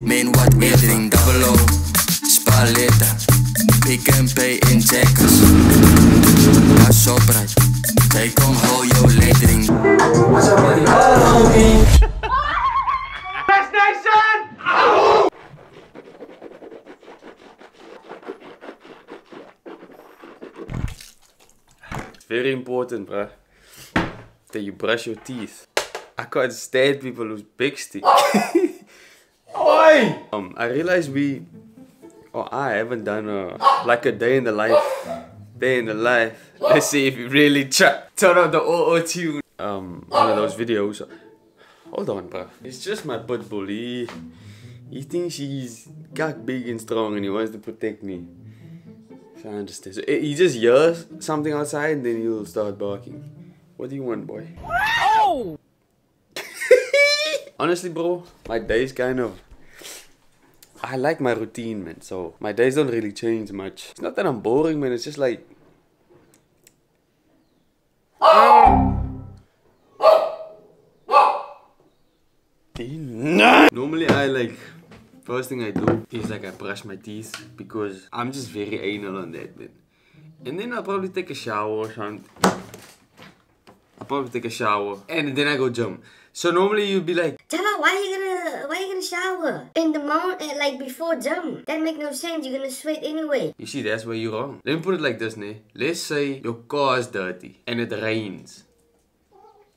Main wat ordering, double O, spaletta, pick and pay in checkers. Ja, Shoprite, take home all your lettering. Very important, bruh. That you brush your teeth. I can't stand people who's big stick. Oi! um, I realize we, or I haven't done a like a day in the life, day in the life. Let's see if you really try turn on the auto tune. Um, one of those videos. Hold on, bruh. It's just my pit bully. He, he thinks he's got big and strong and he wants to protect me. So I understand. So eh, he just hears something outside and then he'll start barking. What do you want, boy? Honestly, bro, my days kind of. I like my routine, man. So my days don't really change much. It's not that I'm boring, man. It's just like. Normally, I like. First thing I do is like I brush my teeth because I'm just very anal on that, man. And then I'll probably take a shower or something. I'll probably take a shower and then I go gym. So normally you'd be like, Java, why you gonna why you gonna shower in the morning uh, like before gym? That make no sense. You're gonna sweat anyway. You see, that's where you're wrong. Let me put it like this, ne? Let's say your car is dirty and it rains.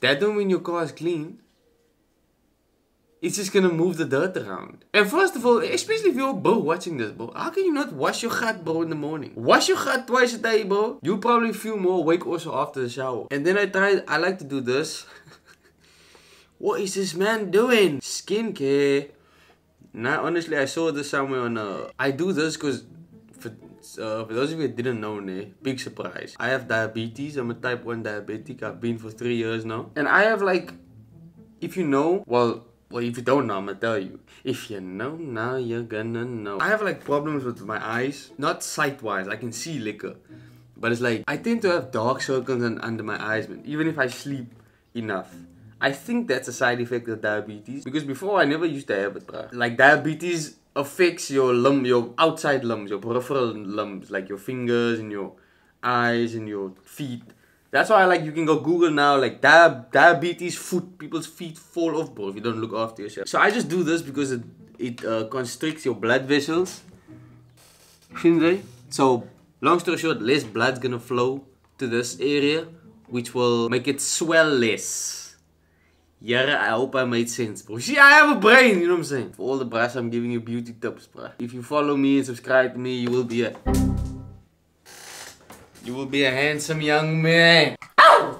That don't mean your car is clean. It's just gonna move the dirt around. And first of all, especially if you're a bro watching this, bro, how can you not wash your gut, bro, in the morning? Wash your gut twice a day, bro. You probably feel more awake also after the shower. And then I try, I like to do this. what is this man doing? Skincare. Nah, honestly, I saw this somewhere on. Uh, I do this because for, uh, for those of you that didn't know, ne, big surprise. I have diabetes. I'm a type 1 diabetic. I've been for three years now. And I have like, if you know, well, well, if you don't know, I'm gonna tell you. If you know, now you're gonna know. I have like problems with my eyes. Not sight wise, I can see liquor. But it's like, I tend to have dark circles under my eyes, man. Even if I sleep enough. I think that's a side effect of diabetes. Because before I never used to have it. Like diabetes affects your lump, your outside lumps, your peripheral lumps, like your fingers and your eyes and your feet. That's why like you can go Google now, like dia- diabetes foot, people's feet fall off, bro, if you don't look after yourself. So I just do this because it it uh, constricts your blood vessels. So long story short, less blood's gonna flow to this area, which will make it swell less. Yeah, I hope I made sense, bro. See, I have a brain, you know what I'm saying? For all the brass, I'm giving you beauty tips, bro. If you follow me and subscribe to me, you will be a... You will be a handsome young man.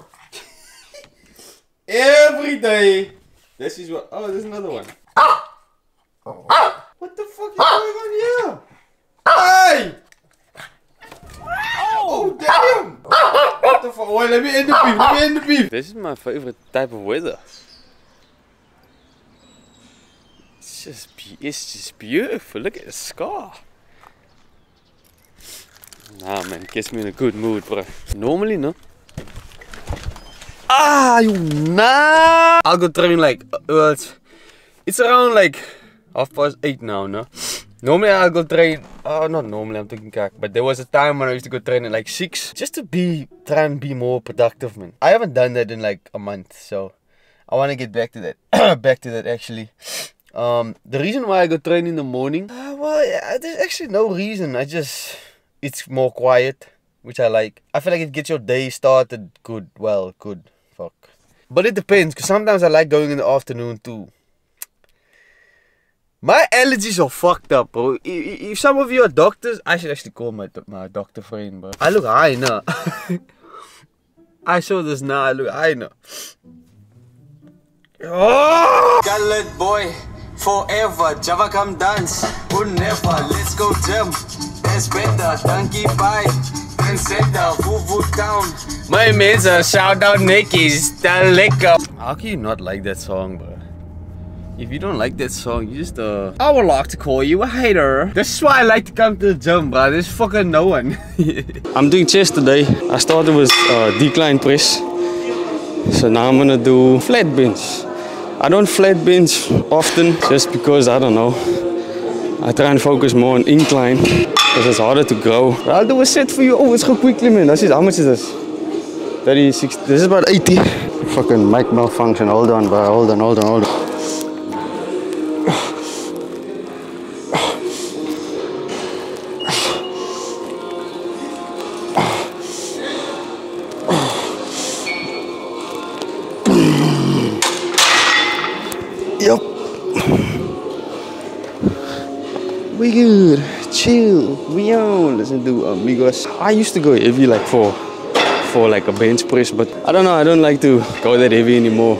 Every day. This is what... Oh, there's another one. Ah! Oh. Ah! What the fuck is ah! going on here? Hey! Oh, damn! What the fuck? Wait, oh, let me end the beef. Let me end the beef. This is my favorite type of weather. It's just, it's just beautiful. Look at the sky. Nah, man, gets me in a good mood, bro. Normally, no. Ah, you nah. I'll go train like, uh, well, it's, it's around like half past eight now, no? Normally I'll go train, oh, not normally, I'm thinking cack, but there was a time when I used to go train at like six, just to be, try and be more productive, man. I haven't done that in like a month, so I want to get back to that, back to that actually. Um, the reason why I go train in the morning, uh, well, yeah, there's actually no reason. I just, it's more quiet, which I like. I feel like it gets your day started good. Well, good. Fuck. But it depends, because sometimes I like going in the afternoon too. My allergies are fucked up, bro. I- i- If some of you are doctors, I should actually call my my doctor friend, bro. I look high now. I saw this now. I look high now. Oh! Colored boy, forever. Java come dance, who never. Let's go gym. That's better. Donkey bye. Trendsetter, Vuvu town. My mates are shout out Nicky's the liquor. How can you not like that song, bro? If you don't like that song, you just uh I would like to call you a hater. That's why I like to come to the gym, bro. There's fucking no one. I'm doing chest today. I started with uh, decline press. So now I'm gonna do flat bench. I don't flat bench often just because I don't know. I try and focus more on incline because it's harder to grow. I'll do a set for you. Oh, let's go quickly, man. That's it. How much is this? 36. This is about 80. Fucking mic malfunction. Hold on, bro. Hold on, hold on, hold on. I used to go heavy like for for like a bench press, but I don't know. I don't like to go that heavy anymore.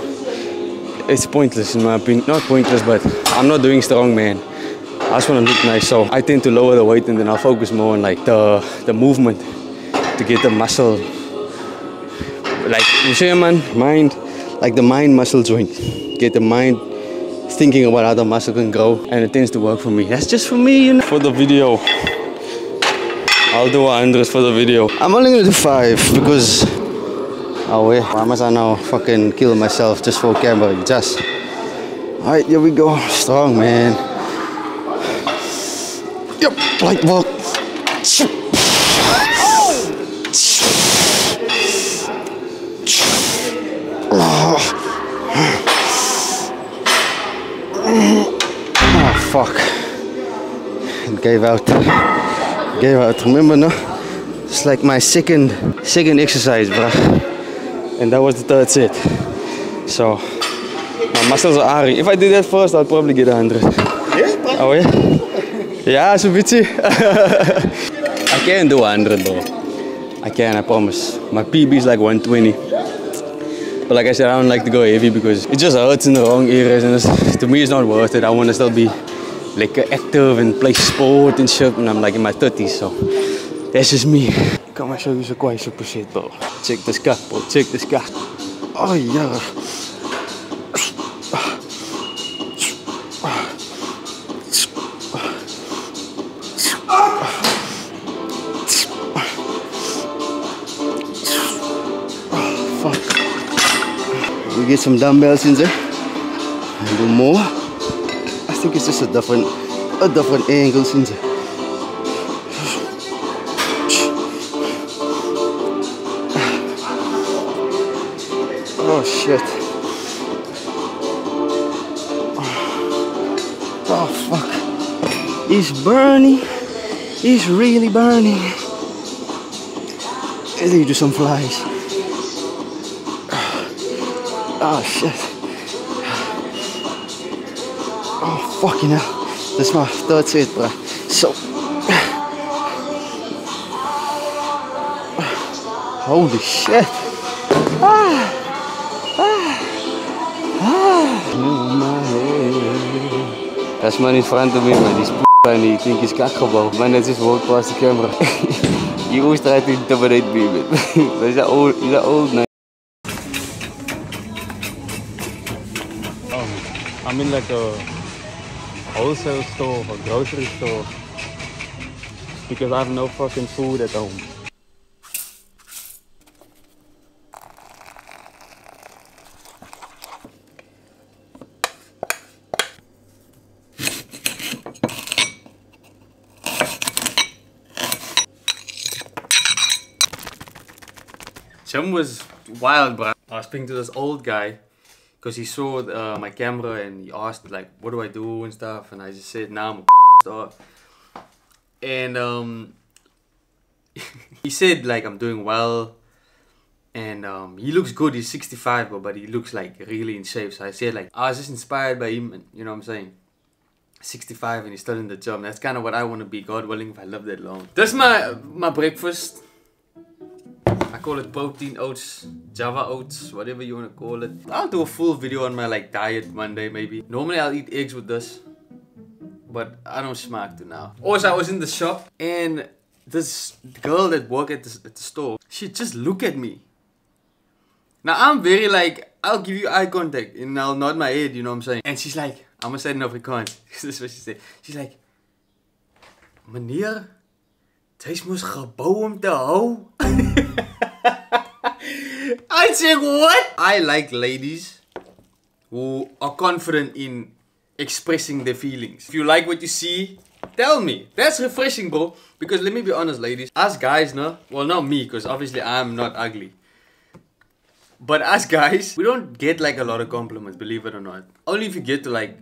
It's pointless in my opinion. Not pointless, but I'm not doing strong, man. I just want to look nice, so I tend to lower the weight and then I'll focus more on like the the movement to get the muscle. Like you say, man, mind, like the mind muscle joint. Get the mind thinking about how the muscle can grow and it tends to work for me. That's just for me, you know. For the video, I'll do 100 for the video. I'm only gonna do five because, oh wait, why must I now fucking kill myself just for camera? Just, alright, here we go. Strong, man. Yep, like what? Oh ah, fuck. It gave out. Gave out. Remember no? It's like my second second exercise, bruh. And that was the third set. So my muscles are airy. If I did that first, I'd probably get a hundred. Oh yeah? Yeah, so bitchy. I can do 100 bro. I can, I promise. My PB is like 120. But like I said, I don't like to go heavy because it just hurts in the wrong areas and to me it's not worth it. I want to still be like active and play sport and shit and I'm like in my 30s so that's just me. Come on, show you some quite super shit bro. Check this cut bro, check this cut. Oh yeah. Fuck. We get some dumbbells in there and do more. I think it's just a different, a different angle in there. Oh shit. Oh fuck. It's burning. It's really burning. And then you do some flies. Oh shit. Oh fucking hell. That's my third set, bro. So Holy shit. Ah. Ah. Ah. Move my head. That's man in front of me, man. He's p- and he think he's kakgebouw. Man, that's just walk past the camera. he always try to intimidate me, man. but he's an old, he's an old man. Um, I'm in like a wholesale store, a grocery store. Because I have no fucking food at home. Jim was wild, bro. I was speaking to this old guy because he saw uh, my camera and he asked like, "What do I do?" and stuff, and I just said, "Nah, I'm a star." And um, he said like, "I'm doing well," and um, he looks good. He's 65, bro, but he looks like really in shape. So I said like, I was just inspired by him, and you know what I'm saying. 65 and he's still in the gym. That's kind of what I want to be, God willing, if I live that long. That's my my breakfast. I call it protein oats, Java oats, whatever you want to call it. I'll do a full video on my like diet Monday maybe. Normally I'll eat eggs with this, but I don't smack to now. Also I was in the shop and this girl that work at the, at the store, she just look at me. Now I'm very like, I'll give you eye contact and I'll nod my head, you know what I'm saying? And she's like, I'm gonna say it in Afrikaans. this is what she said. She's like, meneer, jy's mos gebou om te hou. I said, what? I like ladies who are confident in expressing their feelings. If you like what you see, Tell me. That's refreshing, bro. Because let me be honest, ladies. Us guys, no? Well, not me, because obviously I'm not ugly. But us guys, we don't get like a lot of compliments, believe it or not. Only if you get to like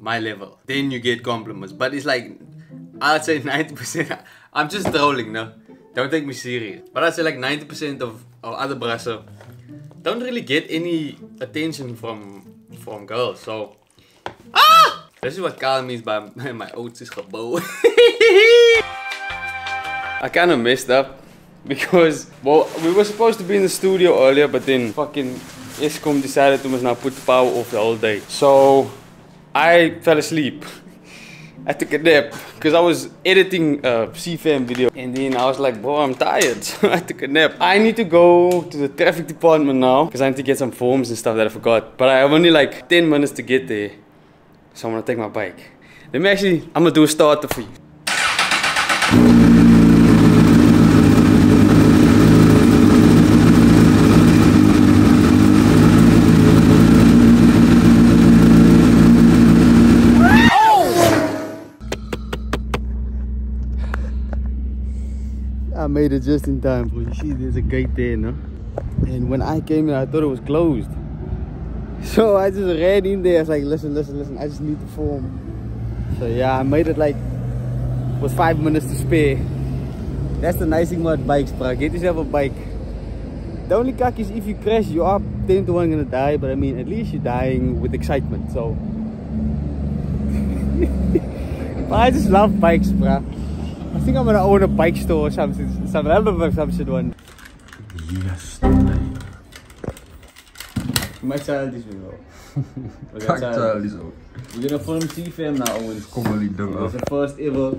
my level, then you get compliments. But it's like, I'd say 90%. I'm just trolling, no? Don't take me serious. But I'd say like 90% of, of other brassen don't really get any attention from from girls. So, ah! This is what Kyle means by my oats is gebouw. I kind of messed up because, well, we were supposed to be in the studio earlier, but then fucking Eskom decided to must now put power off the whole day. So, I fell asleep. I took a nap because I was editing a CFAM video and then I was like, bro, I'm tired. So I took a nap. I need to go to the traffic department now because I need to get some forms and stuff that I forgot. But I have only like 10 minutes to get there. So I'm gonna take my bike. Let me actually, I'm gonna do a starter for you. I made it just in time, bro. You see, there's a gate there, no? And when I came in, I thought it was closed. So I just ran in there. I was like, listen, listen, listen. I just need the form. So yeah, I made it like with five minutes to spare. That's the nice thing about bikes, bro. Get yourself a bike. The only cock is if you crash, you are 10 to 1 gonna die. But I mean, at least you're dying with excitement. So. but I just love bikes, bro. I think I'm gonna own a bike store or something. Some other some shit one. Yes. My child is wel. Kak child is ook. We're gonna film CFAM now, Owens. Kom wel die ding It's the first ever.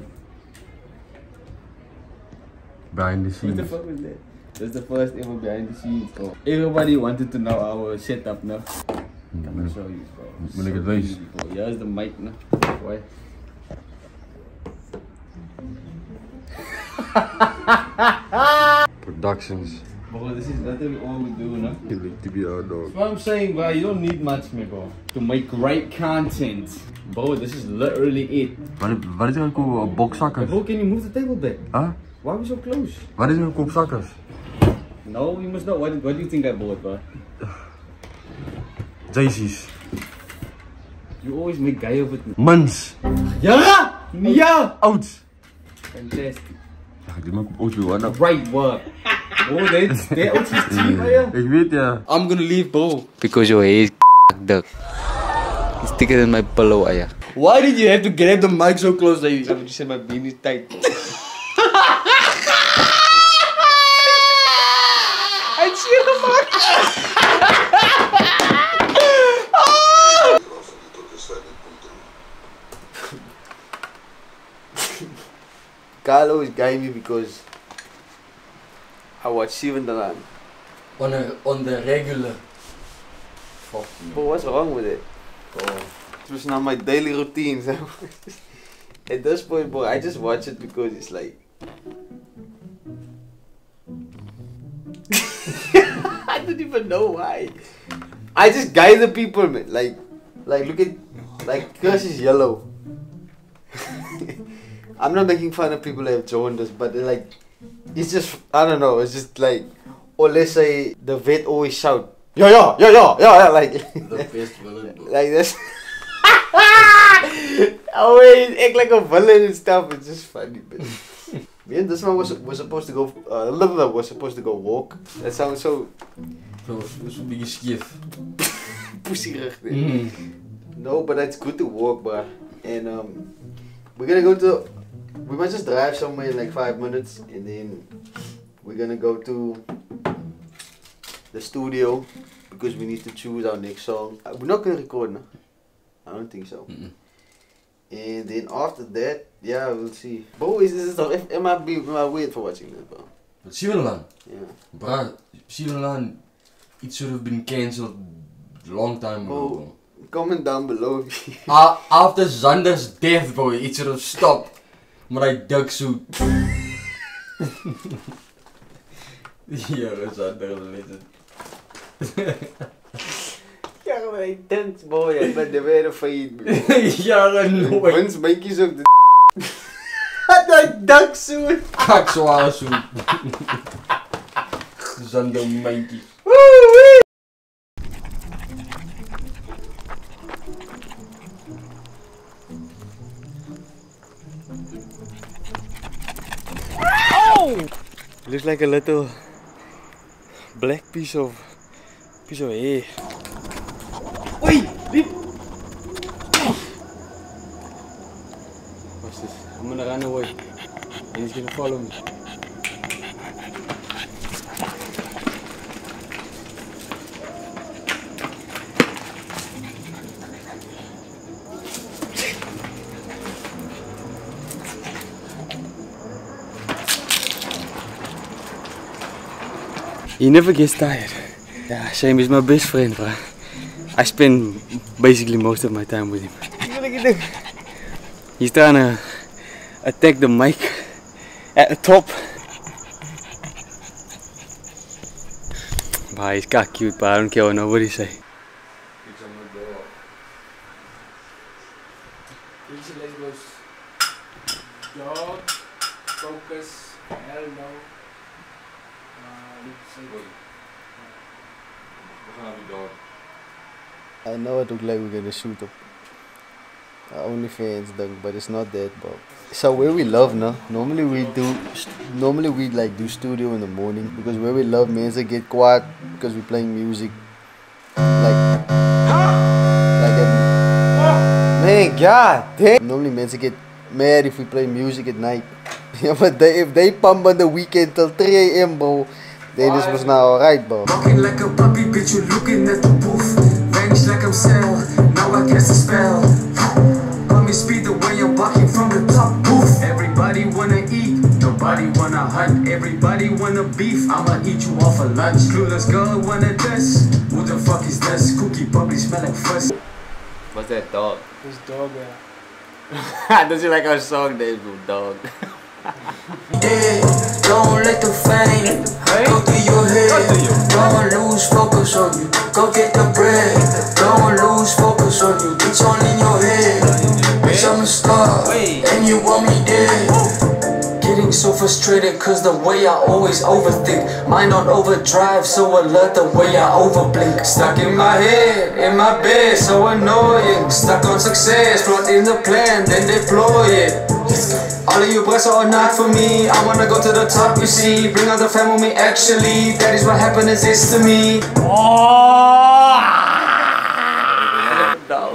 Behind the scenes. What the fuck was that? That's the first ever behind the scenes. Oh. Everybody wanted to know our setup now. I'm gonna show you, bro. Wil ik het wezen? Here's the mic now. Boy. Productions. Bro, this is literally all we do now. To be our dog. That's what I'm saying, bro. You don't need much, me, bro. To make great content. Bro, this is literally it. Wat, wat is er een kop bokzakkers? Bro, can you move the table back? Huh? Why are we so close? Wat is er een kop zakkers? No, you must know. What, what do you think I bought, bro? Jaycees. You always make guy of it. Mans. Yeah! Yeah! Ouds. Fantastic. Great work. Bro, that's, that was his team, yeah. Ik weet ja. I'm gonna leave, bro. Because your hair is duck. It's thicker than my pillow, ayah. Why did you have to grab the mic so close that you, you said my beanie is tight, bro? I see the mic. Kyle always gave me because I watch 7de Laan. On a, on the regular. Fuck But what's wrong with it? Oh. It was not my daily routine. So at this point, boy, I just watch it because it's like. I don't even know why. I just guide the people, man. Like, like look at, like Curse is yellow. I'm not making fun of people that have jaundice, but like, it's just I don't know. It's just like, or let's say the vet always shout, yeah, yeah, yeah, yeah, yeah, yeah, like. The best villain. Like this. Always act like a villain and stuff. It's just funny, but. Me and this one was was supposed to go. Uh, Linda was supposed to go walk. That sounds so Bro, dat is een beetje skief. pussyrig. No, but it's good to walk, bro. And um, we're gonna go to. We might just drive somewhere in like five minutes, and then we're gonna go to the studio because we need to choose our next song. Uh, We're not gonna record, no? I don't think so. Mm-mm. And then after that, yeah, we'll see. Bro, is this toch? Am I, be, am I weird for watching this, bro? But 7de Laan, Yeah. bro, 7de Laan, it should have been cancelled long time ago, Oh. bro. Comment down below. A- after Zander's death, bro, it should have stopped. my duck suit. Ja maar not the Jaren, ik denk, boy, ik ben de weer failliet. Jaren, nooit. Wins mijn kies op de. Dat duck suit. Kakzwaar suit. Zonder mijn. Like a little black piece of piece of hair. Oi! What's this? I'm gonna run away. And he's gonna follow me. He never gets tired. Yeah, Shame is my best friend, bro. I spend basically most of my time with him. He's trying to attack the mic at the top. But he's got cute, but I don't care what nobody say. Dog, focus, hell no. We gaan weer door. I know it look like we're gonna shoot up OnlyFans thing, but it's not that, bro. So where we love now, normally we do, normally we like do studio in the morning because where we love means they get quiet because we're playing music. Like, like at, man, god damn. Normally they get mad if we play music at night. yeah, but they, if they pump on the weekend till 3 a.m., bro, then this was not alright, bro. Walking like a puppy, bitch, you looking at the booth. Vanish like I'm Cell, now I cast a spell. Call me speed the way I'm walking from the top booth. Everybody wanna eat, nobody wanna hunt. Everybody wanna beef, I'ma eat you off for lunch. Clueless girl wanna dance. Who the fuck is this? Cookie probably smell like fuss. What's that dog? This dog, yeah. Does he like our song name, dog? Yeah, don't let the fame go through your head. Don't lose focus on you. Go get the bread. Don't lose focus on you. It's all in your head. Bitch, I'm a star, and you want me dead. Getting so frustrated cause the way I always overthink Mind on overdrive so alert the way I overblink Stuck in my head, in my bed, so annoying Stuck on success, plot in the plan, then deploy it all of you boys are not for me I wanna go to the top, you see Bring out the fam with me, actually That is what happiness is to me Oh!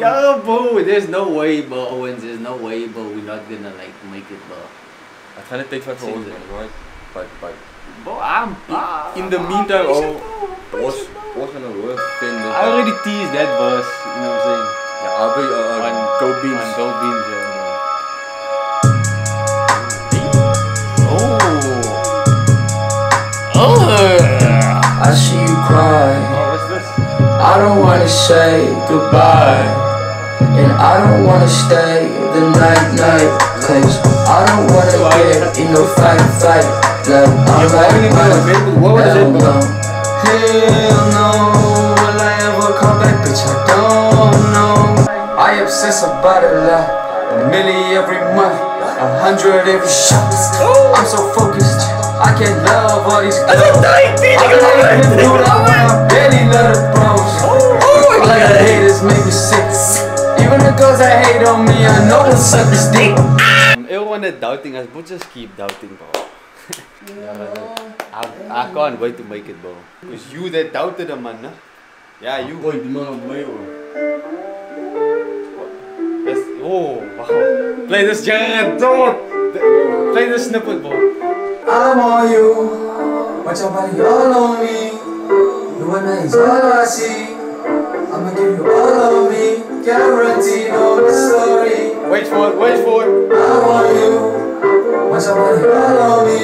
Yo, bro, there's no way, bro, Owens. There's no way, bro. We're not gonna like make it, bro. I gaat niet take voor ons, man, right? But, but. Bro, I'm. In the meantime, oh, was, was gonna work. Then I already teased that verse. You know what I'm saying? Yeah, I'll be, uh, On go beans. On Go Beans, yeah. I see you cry Oh? I don't wanna say goodbye. And I don't wanna stay the night night Cause I don't wanna get in no fight fight. Like I'm like What was it, bro? no. Hell no Will I ever come back? Bitch, I don't know. I obsess about it like A milli every month. A hundred every shot. I'm so focused I can't love all these girls I been through that when I barely love the bros All the haters make me sick Even the girls that hate on me I know the suckers deep Everyone is doubting us, but just keep doubting, bro. I, I can't wait to make it, bro. Because you that doubted the man, nah? Yeah, you. Gooi die man op mij hoor. Oh, wow. Play this Jared, don't. Play this snippet, bro. I'm on you. Want your body all on me. You and I is all I see. I'ma give you all of me. Guarantee no story. Wait for it, wait for it. I want you. Want your body all on me.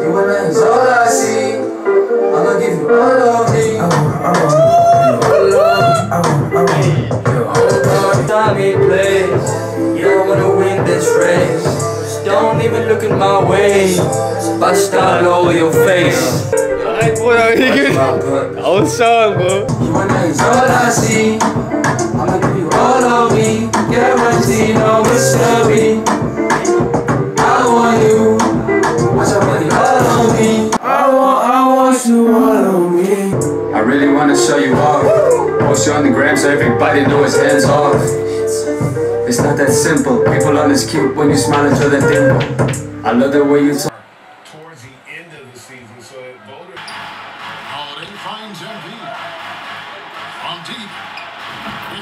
You and I is all I see. I'ma give you all of me. I want, I want All of me I want, I want. Your whole body Time it plays You don't wanna win this race don't even look at my way Bust all your face Ay, pura, I'm sorry, bro. You and I is all I see. I'ma give you all of me. Guarantee no mystery. I want you. Watch out, buddy, all of me. I want, I want you all of me. I really wanna show you off. Post you on the gram so everybody knows hands off. It's not that simple. People on this cute when you smile into the dimple. I love the way you talk. towards the end of the season, so that voters. Holiday finds MV. From deep.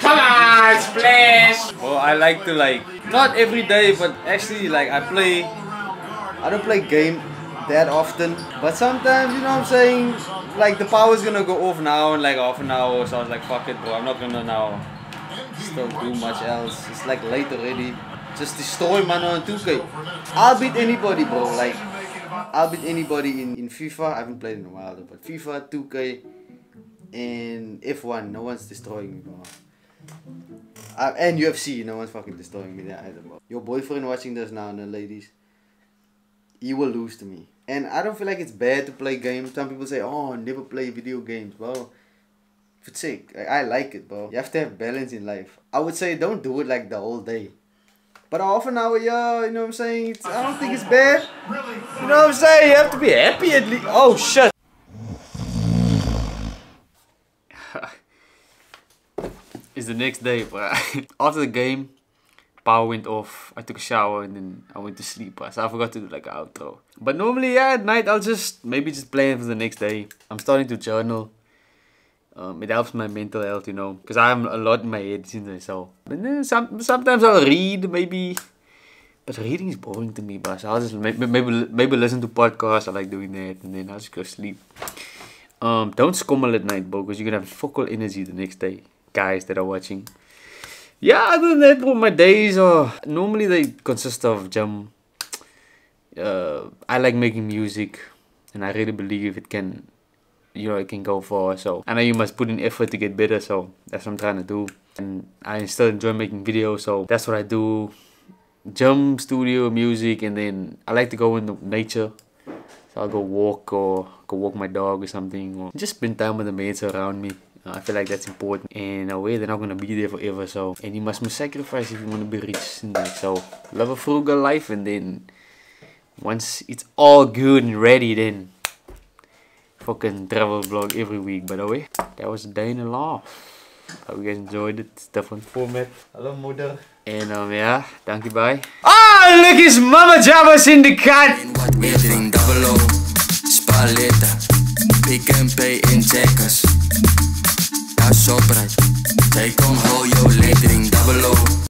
Come on, splash! Well, I like to like not every day, but actually like I play. I don't play game that often, but sometimes you know what I'm saying. Like the power's gonna go off now in like half an hour, so I was like, fuck it, bro. I'm not gonna now still don't do much else. It's like late already. Just destroy Mano on 2K. I'll beat anybody, bro. Like I'll beat anybody in in FIFA. I haven't played in a while though, but FIFA, 2K, and F1. No one's destroying me, bro. Uh, and UFC, no one's fucking destroying me there either, bro. Your boyfriend watching this now, the ladies, he will lose to me. And I don't feel like it's bad to play games. Some people say, oh, never play video games. Well, it's like, I like it, bro. You have to have balance in life. I would say don't do it like the whole day. But half an hour, yeah, you know what I'm saying? It's, I don't think it's bad. You know what I'm saying? You have to be happy at least. Oh, shit. it's the next day, but after the game, power went off. I took a shower and then I went to sleep. So I forgot to do like an outro. But normally, yeah, at night I'll just maybe just plan for the next day. I'm starting to journal. Um, it helps my mental health, you know, because I have a lot in my head since I saw. And then some sometimes I'll read maybe. But reading is boring to me, but I'll just maybe, maybe maybe listen to podcasts. I like doing that, and then I'll just go sleep. Um, don't skummel at night, bro, because you're gonna have fuck all energy the next day, guys that are watching. Yeah, other than that, bro, my days are normally they consist of gym. Uh, I like making music, and I really believe it can, you know, it can go far. So I know you must put in effort to get better. So that's what I'm trying to do, and I still enjoy making videos. So that's what I do. Gym, studio, music, and then I like to go into nature. So I'll go walk or go walk my dog or something, or just spend time with the mates around me. Uh, I feel like that's important. In a way, they're not gonna be there forever. So, and you must make sacrifice if you want to be rich in that. So, live a frugal life, and then once it's all good and ready, then fucking travel vlog every week. By the way, that was a day in the law. Hope you guys enjoyed it. It's different format. Hallo moeder. En um, ja, dankie bye. Ah, look, his mama Jabba's in the cut. Wat meer drink double O Spaletta Pick and pay in checkers Ja, Shoprite Take on ho, yo, lettering double O